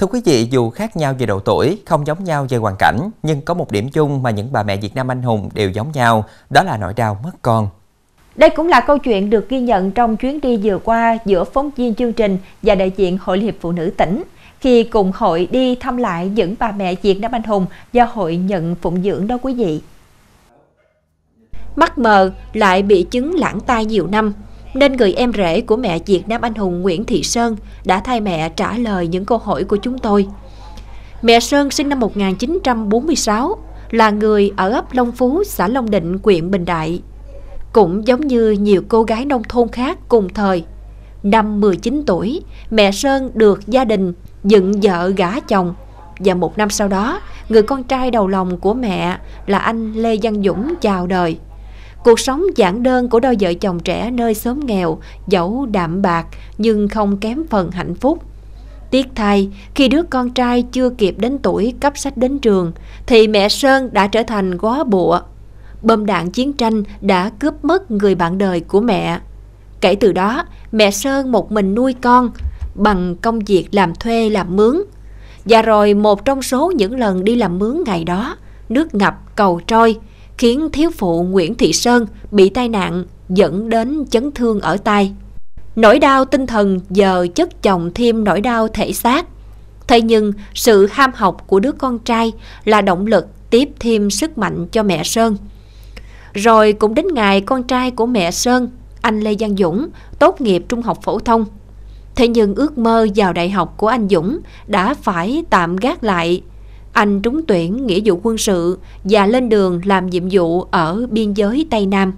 Thưa quý vị, dù khác nhau về độ tuổi, không giống nhau về hoàn cảnh, nhưng có một điểm chung mà những bà mẹ Việt Nam anh hùng đều giống nhau, đó là nỗi đau mất con. Đây cũng là câu chuyện được ghi nhận trong chuyến đi vừa qua giữa phóng viên chương trình và đại diện Hội Liên hiệp Phụ nữ tỉnh khi cùng hội đi thăm lại những bà mẹ Việt Nam anh hùng do hội nhận phụng dưỡng đó quý vị. Mắt mờ lại bị chứng lãng tai nhiều năm, nên người em rể của mẹ Việt Nam anh hùng Nguyễn Thị Sơn đã thay mẹ trả lời những câu hỏi của chúng tôi. Mẹ Sơn sinh năm 1946, là người ở ấp Long Phú, xã Long Định, huyện Bình Đại. Cũng giống như nhiều cô gái nông thôn khác cùng thời. Năm 19 tuổi, mẹ Sơn được gia đình dựng vợ gả chồng và một năm sau đó, người con trai đầu lòng của mẹ là anh Lê Văn Dũng chào đời. Cuộc sống giản đơn của đôi vợ chồng trẻ nơi xóm nghèo, dẫu đạm bạc nhưng không kém phần hạnh phúc. Tiếc thay, khi đứa con trai chưa kịp đến tuổi cấp sách đến trường, thì mẹ Sơn đã trở thành góa bụa. Bom đạn chiến tranh đã cướp mất người bạn đời của mẹ. Kể từ đó, mẹ Sơn một mình nuôi con, bằng công việc làm thuê làm mướn. Và rồi một trong số những lần đi làm mướn ngày đó, nước ngập cầu trôi, khiến thiếu phụ Nguyễn Thị Sơn bị tai nạn dẫn đến chấn thương ở tay. Nỗi đau tinh thần giờ chất chồng thêm nỗi đau thể xác. Thế nhưng sự ham học của đứa con trai là động lực tiếp thêm sức mạnh cho mẹ Sơn. Rồi cũng đến ngày con trai của mẹ Sơn, anh Lê Giang Dũng, tốt nghiệp trung học phổ thông. Thế nhưng ước mơ vào đại học của anh Dũng đã phải tạm gác lại anh trúng tuyển nghĩa vụ quân sự và lên đường làm nhiệm vụ ở biên giới Tây Nam.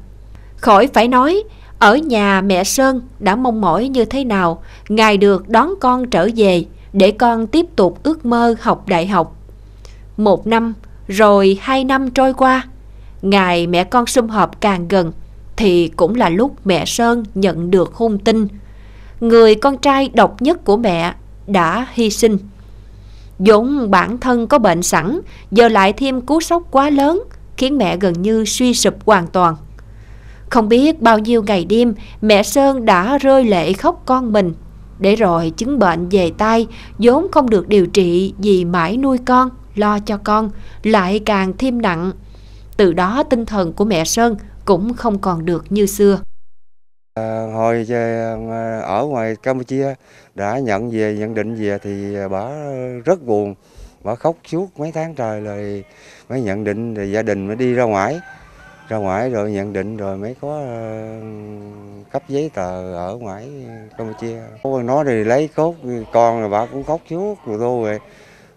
Khỏi phải nói, ở nhà mẹ Sơn đã mong mỏi như thế nào, ngài được đón con trở về để con tiếp tục ước mơ học đại học. Một năm, rồi hai năm trôi qua, ngày mẹ con sum họp càng gần, thì cũng là lúc mẹ Sơn nhận được hung tin. Người con trai độc nhất của mẹ đã hy sinh vốn bản thân có bệnh sẵn, giờ lại thêm cú sốc quá lớn, khiến mẹ gần như suy sụp hoàn toàn. Không biết bao nhiêu ngày đêm, mẹ Sơn đã rơi lệ khóc con mình, để rồi chứng bệnh về tay, vốn không được điều trị vì mãi nuôi con, lo cho con, lại càng thêm nặng. Từ đó tinh thần của mẹ Sơn cũng không còn được như xưa. Ờ, hồi ờ, ở ngoài Campuchia đã nhận về nhận định về thì bà rất buồn. Bà khóc suốt mấy tháng trời rồi mới nhận định rồi gia đình mới đi ra ngoài. Ra ngoài rồi nhận định rồi mới có ờ, cấp giấy tờ ở ngoài Campuchia. Nó thì lấy cốt con rồi bà cũng khóc suốt rồi thôi rồi.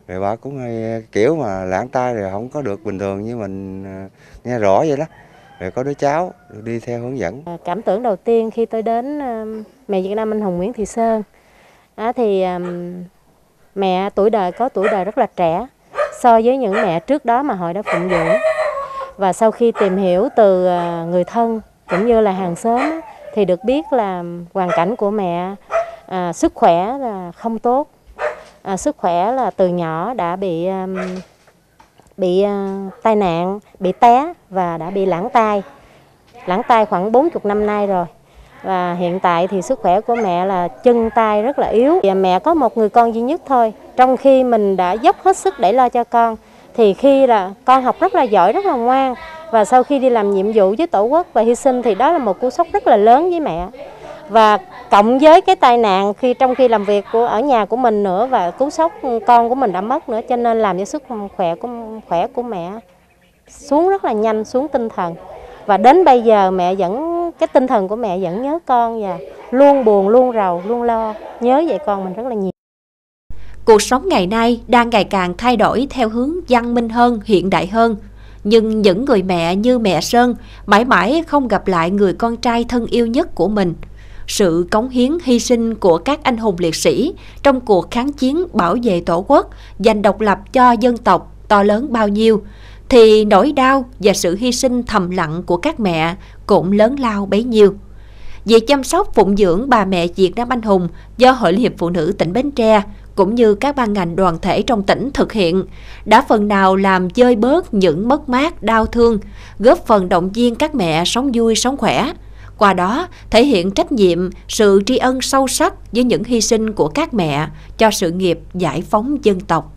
Rồi bà cũng hay, kiểu mà lãng tay rồi không có được bình thường như mình nghe rõ vậy đó rồi có đứa cháu đi theo hướng dẫn. À, cảm tưởng đầu tiên khi tôi đến à, mẹ Việt Nam Anh Hùng Nguyễn Thị Sơn à, thì mẹ tuổi đời có tuổi đời rất là trẻ so với những mẹ trước đó mà hội đã phụng dưỡng. Và sau khi tìm hiểu từ à, người thân cũng như là hàng xóm thì được biết là hoàn cảnh của mẹ à, sức khỏe là không tốt. À, sức khỏe là từ nhỏ đã bị um, bị à, tai nạn, bị té và đã bị lãng tai. Lãng tai khoảng 40 năm nay rồi. Và hiện tại thì sức khỏe của mẹ là chân tay rất là yếu. Và mẹ có một người con duy nhất thôi. Trong khi mình đã dốc hết sức để lo cho con thì khi là con học rất là giỏi, rất là ngoan và sau khi đi làm nhiệm vụ với tổ quốc và hy sinh thì đó là một cú sốc rất là lớn với mẹ và cộng với cái tai nạn khi, trong khi làm việc của, ở nhà của mình nữa và cứu sốc con của mình đã mất nữa, cho nên làm cho sức khỏe của khỏe của mẹ xuống rất là nhanh, xuống tinh thần. Và đến bây giờ mẹ vẫn, cái tinh thần của mẹ vẫn nhớ con và luôn buồn, luôn rầu, luôn lo. Nhớ về con mình rất là nhiều. Cuộc sống ngày nay đang ngày càng thay đổi theo hướng văn minh hơn, hiện đại hơn. Nhưng những người mẹ như mẹ Sơn mãi mãi không gặp lại người con trai thân yêu nhất của mình sự cống hiến hy sinh của các anh hùng liệt sĩ trong cuộc kháng chiến bảo vệ tổ quốc, giành độc lập cho dân tộc to lớn bao nhiêu, thì nỗi đau và sự hy sinh thầm lặng của các mẹ cũng lớn lao bấy nhiêu. Việc chăm sóc phụng dưỡng bà mẹ Việt Nam Anh Hùng do Hội Liên hiệp Phụ nữ tỉnh Bến Tre cũng như các ban ngành đoàn thể trong tỉnh thực hiện đã phần nào làm dơi bớt những mất mát đau thương, góp phần động viên các mẹ sống vui sống khỏe, qua đó thể hiện trách nhiệm, sự tri ân sâu sắc với những hy sinh của các mẹ cho sự nghiệp giải phóng dân tộc.